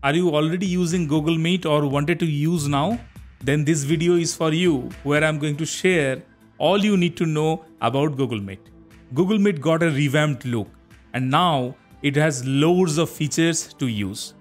Are you already using Google Meet or wanted to use now? Then this video is for you where I'm going to share all you need to know about Google Meet. Google Meet got a revamped look and now it has loads of features to use.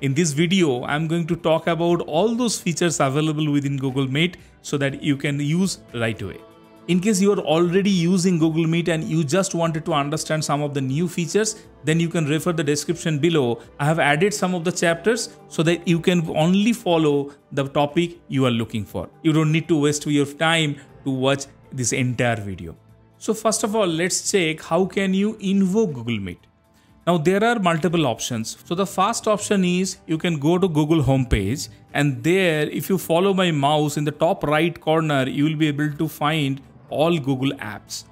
In this video, I'm going to talk about all those features available within Google Meet so that you can use right away. In case you are already using Google Meet and you just wanted to understand some of the new features, then you can refer the description below. I have added some of the chapters so that you can only follow the topic you are looking for. You don't need to waste your time to watch this entire video. So first of all, let's check how can you invoke Google Meet. Now there are multiple options. So the first option is you can go to Google homepage and there if you follow my mouse in the top right corner, you will be able to find all Google apps.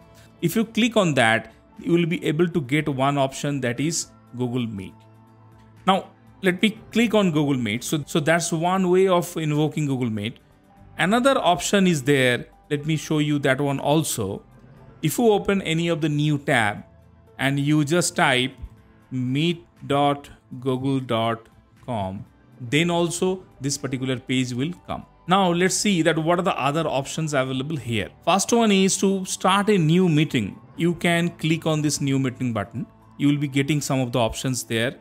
If you click on that, you will be able to get one option that is Google Meet. Now, let me click on Google Meet. So, so that's one way of invoking Google Meet. Another option is there. Let me show you that one also. If you open any of the new tab and you just type meet.google.com, then also this particular page will come. Now let's see that what are the other options available here. First one is to start a new meeting. You can click on this new meeting button. You will be getting some of the options there.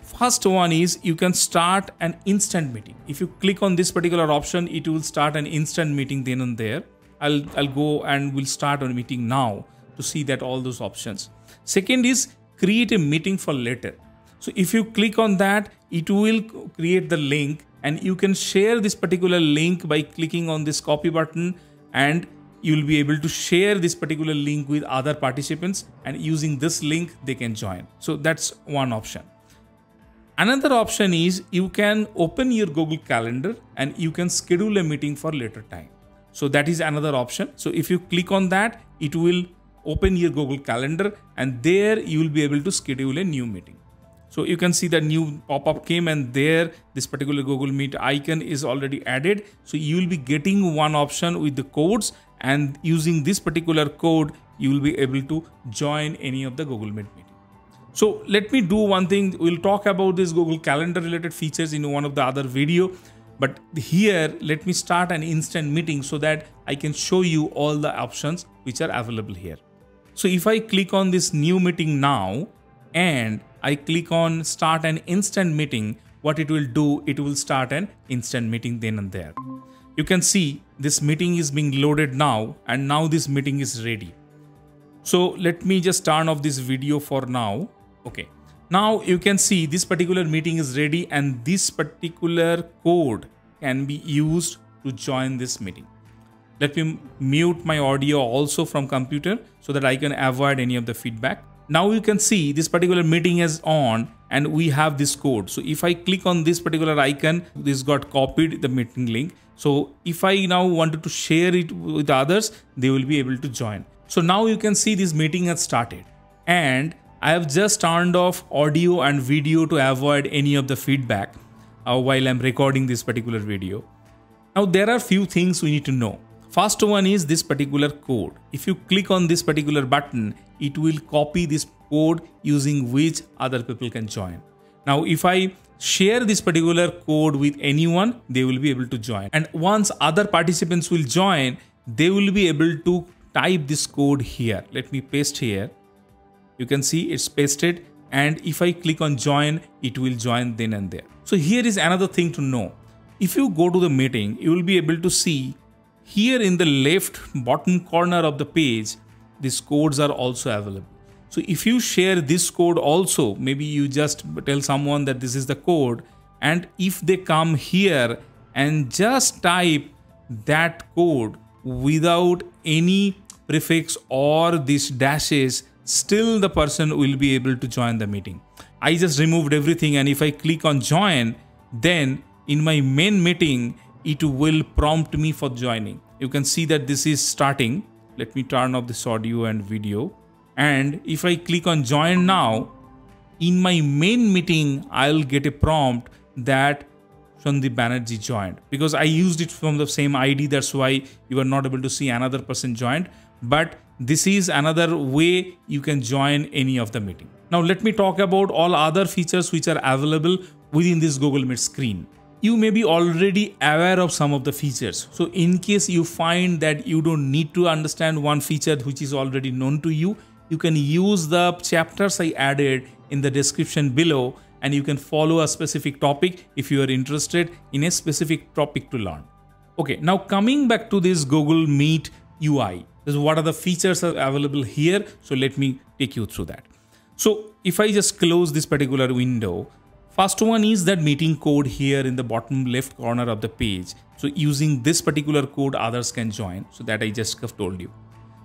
First one is you can start an instant meeting. If you click on this particular option, it will start an instant meeting then and there. I'll, I'll go and we'll start a meeting now to see that all those options. Second is create a meeting for later. So if you click on that, it will create the link and you can share this particular link by clicking on this copy button and you'll be able to share this particular link with other participants and using this link they can join. So that's one option. Another option is you can open your Google Calendar and you can schedule a meeting for later time. So that is another option. So if you click on that, it will open your Google Calendar and there you will be able to schedule a new meeting. So you can see the new pop-up came and there this particular Google Meet icon is already added. So you will be getting one option with the codes and using this particular code, you will be able to join any of the Google Meet meeting. So let me do one thing. We'll talk about this Google Calendar related features in one of the other video. But here, let me start an instant meeting so that I can show you all the options which are available here. So if I click on this new meeting now and I click on start an instant meeting, what it will do, it will start an instant meeting then and there. You can see this meeting is being loaded now and now this meeting is ready. So let me just turn off this video for now. Okay. Now you can see this particular meeting is ready and this particular code can be used to join this meeting. Let me mute my audio also from computer so that I can avoid any of the feedback. Now you can see this particular meeting is on and we have this code. So if I click on this particular icon, this got copied the meeting link. So if I now wanted to share it with others, they will be able to join. So now you can see this meeting has started and I have just turned off audio and video to avoid any of the feedback uh, while I'm recording this particular video. Now there are few things we need to know. First one is this particular code. If you click on this particular button, it will copy this code using which other people can join. Now, if I share this particular code with anyone, they will be able to join. And once other participants will join, they will be able to type this code here. Let me paste here. You can see it's pasted. And if I click on join, it will join then and there. So here is another thing to know. If you go to the meeting, you will be able to see here in the left bottom corner of the page, these codes are also available. So if you share this code also, maybe you just tell someone that this is the code and if they come here and just type that code without any prefix or these dashes, still the person will be able to join the meeting. I just removed everything and if I click on join, then in my main meeting, it will prompt me for joining. You can see that this is starting. Let me turn off this audio and video. And if I click on join now, in my main meeting, I'll get a prompt that Sandip Banerjee joined because I used it from the same ID. That's why you are not able to see another person joined. But this is another way you can join any of the meeting. Now let me talk about all other features which are available within this Google Meet screen. You may be already aware of some of the features. So in case you find that you don't need to understand one feature which is already known to you, you can use the chapters I added in the description below and you can follow a specific topic if you are interested in a specific topic to learn. Okay, now coming back to this Google Meet UI, is what are the features are available here. So let me take you through that. So if I just close this particular window, first one is that meeting code here in the bottom left corner of the page. So using this particular code, others can join. So that I just have told you.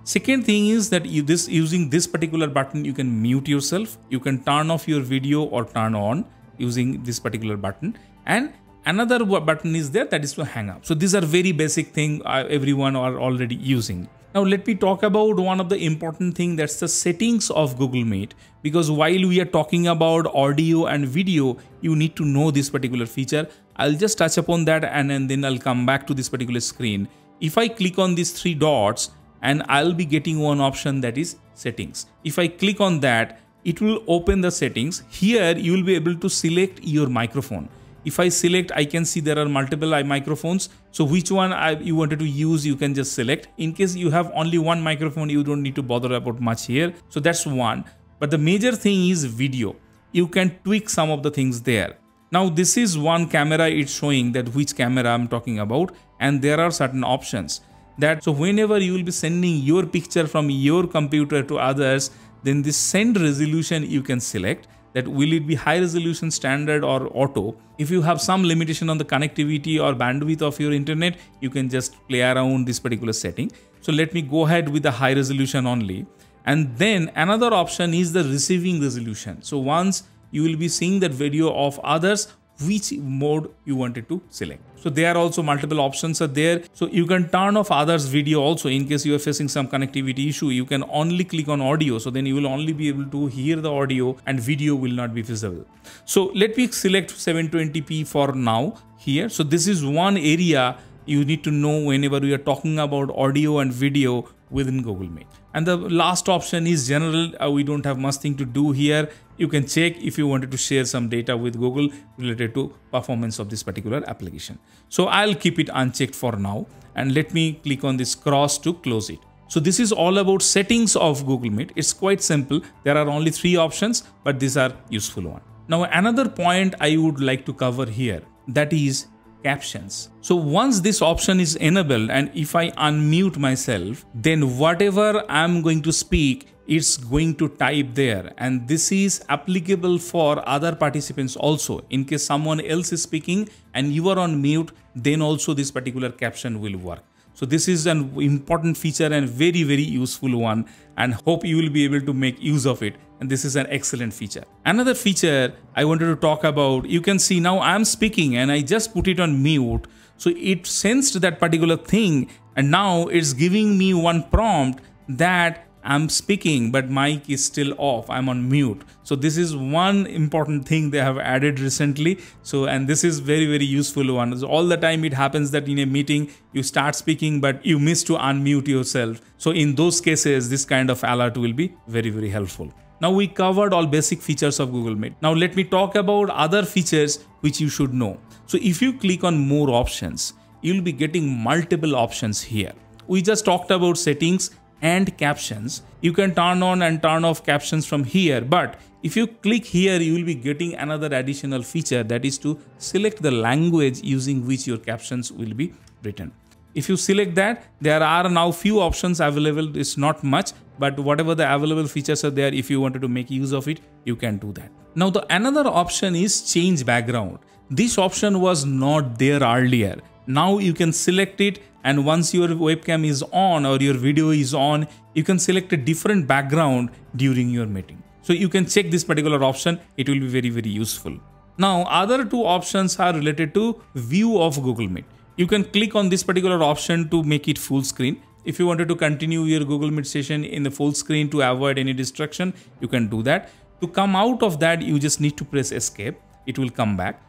Second thing is that this using this particular button, you can mute yourself. You can turn off your video or turn on using this particular button. And another button is there that is to hang up. So these are very basic thing uh, everyone are already using. Now let me talk about one of the important thing that's the settings of Google Meet because while we are talking about audio and video, you need to know this particular feature. I'll just touch upon that and, and then I'll come back to this particular screen. If I click on these three dots, and I'll be getting one option that is settings. If I click on that, it will open the settings. Here you will be able to select your microphone. If I select, I can see there are multiple microphones. So which one I, you wanted to use, you can just select. In case you have only one microphone, you don't need to bother about much here. So that's one. But the major thing is video. You can tweak some of the things there. Now this is one camera it's showing that which camera I'm talking about and there are certain options that so whenever you will be sending your picture from your computer to others then this send resolution you can select that will it be high resolution standard or auto? If you have some limitation on the connectivity or bandwidth of your internet you can just play around this particular setting. So let me go ahead with the high resolution only. And then another option is the receiving resolution. So once you will be seeing that video of others which mode you wanted to select. So there are also multiple options are there. So you can turn off others video also in case you are facing some connectivity issue. You can only click on audio. So then you will only be able to hear the audio and video will not be visible. So let me select 720p for now here. So this is one area you need to know whenever we are talking about audio and video within Google Meet. And the last option is general. Uh, we don't have much thing to do here. You can check if you wanted to share some data with Google related to performance of this particular application. So I'll keep it unchecked for now. And let me click on this cross to close it. So this is all about settings of Google Meet. It's quite simple. There are only three options, but these are useful one. Now another point I would like to cover here that is captions. So once this option is enabled and if I unmute myself, then whatever I'm going to speak, it's going to type there. And this is applicable for other participants also. In case someone else is speaking and you are on mute, then also this particular caption will work. So this is an important feature and very, very useful one and hope you will be able to make use of it. And this is an excellent feature. Another feature I wanted to talk about, you can see now I'm speaking and I just put it on mute. So it sensed that particular thing and now it's giving me one prompt that I'm speaking, but mic is still off. I'm on mute. So this is one important thing they have added recently. So, and this is very, very useful one. So all the time it happens that in a meeting, you start speaking, but you miss to unmute yourself. So in those cases, this kind of alert will be very, very helpful. Now we covered all basic features of Google Meet. Now let me talk about other features which you should know. So if you click on more options, you'll be getting multiple options here. We just talked about settings and captions. You can turn on and turn off captions from here, but if you click here, you will be getting another additional feature that is to select the language using which your captions will be written. If you select that, there are now few options available. It's not much, but whatever the available features are there, if you wanted to make use of it, you can do that. Now the another option is change background. This option was not there earlier. Now you can select it and once your webcam is on or your video is on, you can select a different background during your meeting. So you can check this particular option. It will be very, very useful. Now, other two options are related to view of Google Meet. You can click on this particular option to make it full screen. If you wanted to continue your Google Meet session in the full screen to avoid any distraction, you can do that. To come out of that, you just need to press escape. It will come back.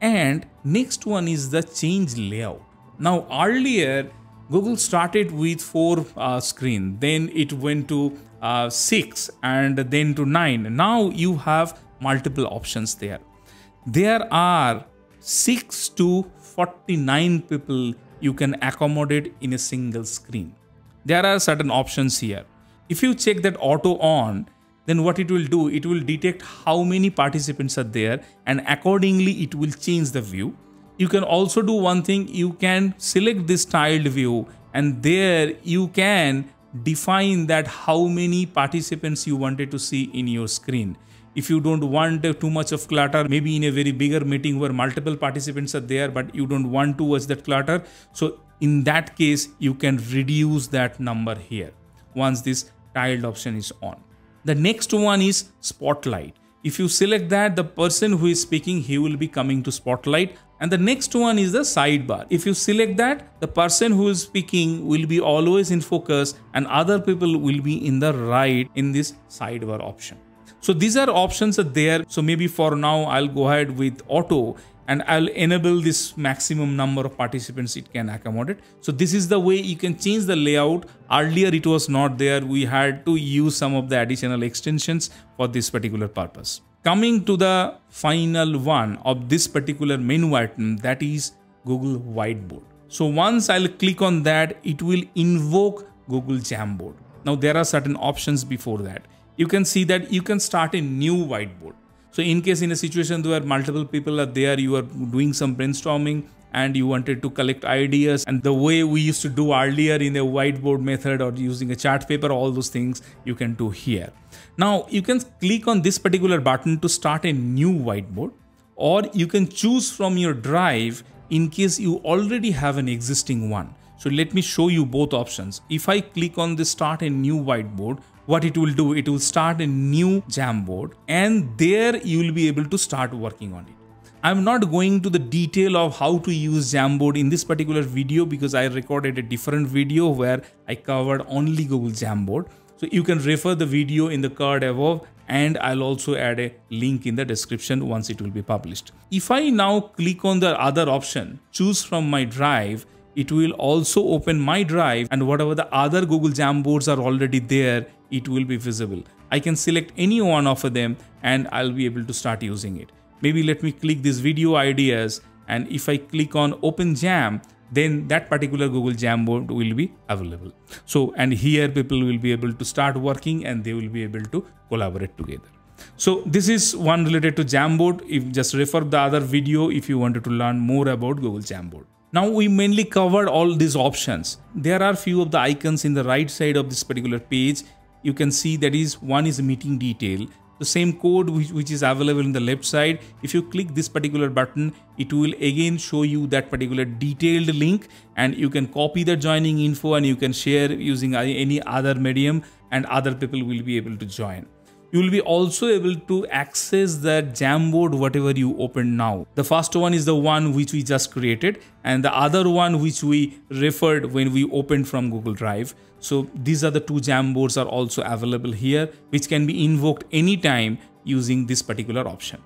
And next one is the change layout. Now earlier Google started with four uh, screen, then it went to uh, six and then to nine. Now you have multiple options there. there are 6 to 49 people you can accommodate in a single screen. There are certain options here. If you check that auto on, then what it will do, it will detect how many participants are there and accordingly it will change the view. You can also do one thing, you can select this tiled view and there you can define that how many participants you wanted to see in your screen. If you don't want too much of clutter maybe in a very bigger meeting where multiple participants are there but you don't want to watch that clutter. So in that case you can reduce that number here once this tiled option is on the next one is spotlight if you select that the person who is speaking he will be coming to spotlight and the next one is the sidebar. If you select that, the person who is speaking will be always in focus and other people will be in the right in this sidebar option. So these are options are there. So maybe for now, I'll go ahead with auto and I'll enable this maximum number of participants it can accommodate. So this is the way you can change the layout. Earlier it was not there. We had to use some of the additional extensions for this particular purpose. Coming to the final one of this particular menu item that is Google Whiteboard. So once I'll click on that, it will invoke Google Jamboard. Now there are certain options before that. You can see that you can start a new whiteboard. So in case in a situation where multiple people are there, you are doing some brainstorming, and you wanted to collect ideas and the way we used to do earlier in a whiteboard method or using a chart paper all those things you can do here. Now you can click on this particular button to start a new whiteboard or you can choose from your drive in case you already have an existing one. So let me show you both options. If i click on this start a new whiteboard what it will do it will start a new jamboard and there you will be able to start working on it I'm not going to the detail of how to use Jamboard in this particular video because I recorded a different video where I covered only Google Jamboard. So you can refer the video in the card above and I'll also add a link in the description once it will be published. If I now click on the other option, choose from my drive, it will also open my drive and whatever the other Google Jamboards are already there, it will be visible. I can select any one of them and I'll be able to start using it maybe let me click this video ideas and if I click on open jam then that particular Google Jamboard will be available. So and here people will be able to start working and they will be able to collaborate together. So this is one related to Jamboard. If just refer the other video if you wanted to learn more about Google Jamboard. Now we mainly covered all these options. There are few of the icons in the right side of this particular page. You can see that is one is meeting detail the same code which, which is available in the left side if you click this particular button it will again show you that particular detailed link and you can copy the joining info and you can share using any other medium and other people will be able to join you will be also able to access the Jamboard whatever you open now. The first one is the one which we just created and the other one which we referred when we opened from Google Drive. So these are the two Jamboards are also available here which can be invoked anytime using this particular option.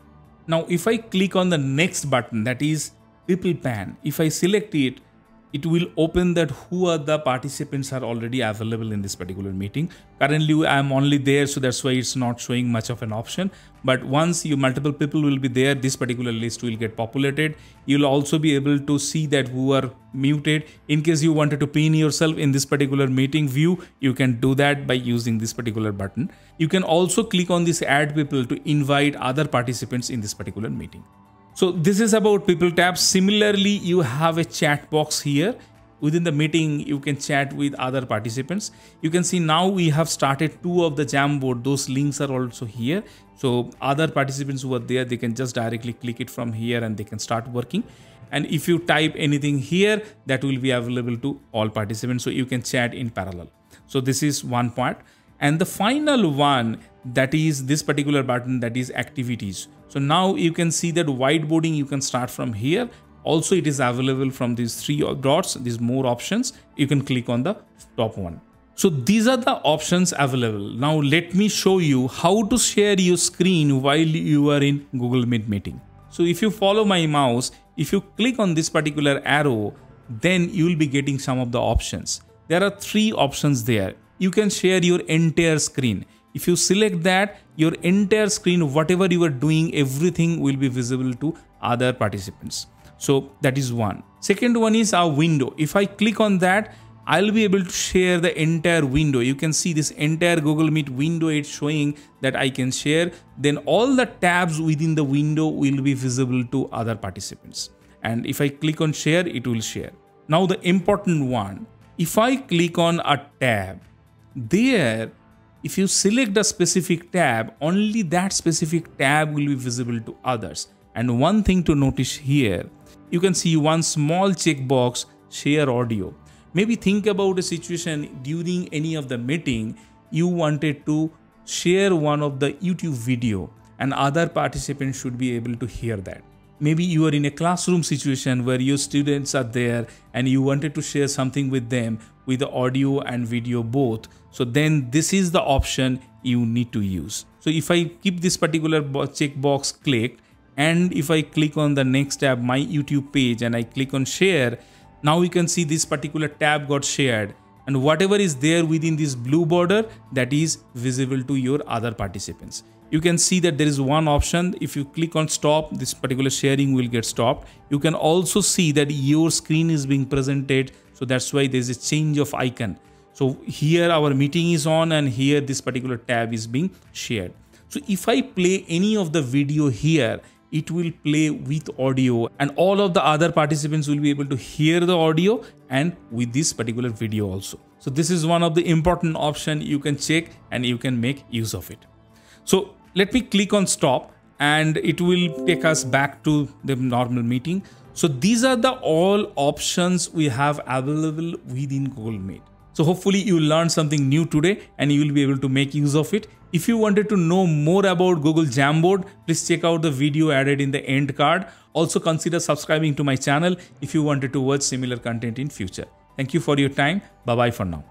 Now if I click on the next button that is People Pan, if I select it, it will open that who are the participants are already available in this particular meeting. Currently, I am only there, so that's why it's not showing much of an option. But once you multiple people will be there, this particular list will get populated. You'll also be able to see that who are muted. In case you wanted to pin yourself in this particular meeting view, you can do that by using this particular button. You can also click on this add people to invite other participants in this particular meeting. So this is about people tab. Similarly, you have a chat box here. Within the meeting, you can chat with other participants. You can see now we have started two of the Jamboard. Those links are also here. So other participants who are there, they can just directly click it from here and they can start working. And if you type anything here, that will be available to all participants. So you can chat in parallel. So this is one part. And the final one that is this particular button that is activities. So now you can see that whiteboarding you can start from here. Also it is available from these three dots, these more options. You can click on the top one. So these are the options available. Now let me show you how to share your screen while you are in Google Meet meeting. So if you follow my mouse, if you click on this particular arrow, then you will be getting some of the options. There are three options there. You can share your entire screen If you select that, your entire screen, whatever you are doing, everything will be visible to other participants. So that is one. Second one is our window. If I click on that, I'll be able to share the entire window. You can see this entire Google Meet window it's showing that I can share. Then all the tabs within the window will be visible to other participants. And if I click on share, it will share. Now the important one, if I click on a tab, there, if you select a specific tab, only that specific tab will be visible to others. And one thing to notice here, you can see one small checkbox, share audio maybe think about a situation during any of the meeting you wanted to share one of the youtube video and other participants should be able to hear that maybe you are in a classroom situation where your students are there and you wanted to share something with them with the audio and video both. So then this is the option you need to use. So if i keep this particular checkbox clicked and if i click on the next tab my youtube page and i click on share now you can see this particular tab got shared. And whatever is there within this blue border that is visible to your other participants. You can see that there is one option. If you click on stop, this particular sharing will get stopped. You can also see that your screen is being presented. So that's why there's a change of icon. So here our meeting is on and here this particular tab is being shared. So if I play any of the video here, it will play with audio and all of the other participants will be able to hear the audio and with this particular video also. So this is one of the important option you can check and you can make use of it. So let me click on stop and it will take us back to the normal meeting. So these are the all options we have available within Google Meet. So hopefully you learned something new today and you will be able to make use of it. If you wanted to know more about Google Jamboard, please check out the video added in the end card. Also consider subscribing to my channel if you wanted to watch similar content in future. Thank you for your time. Bye bye for now.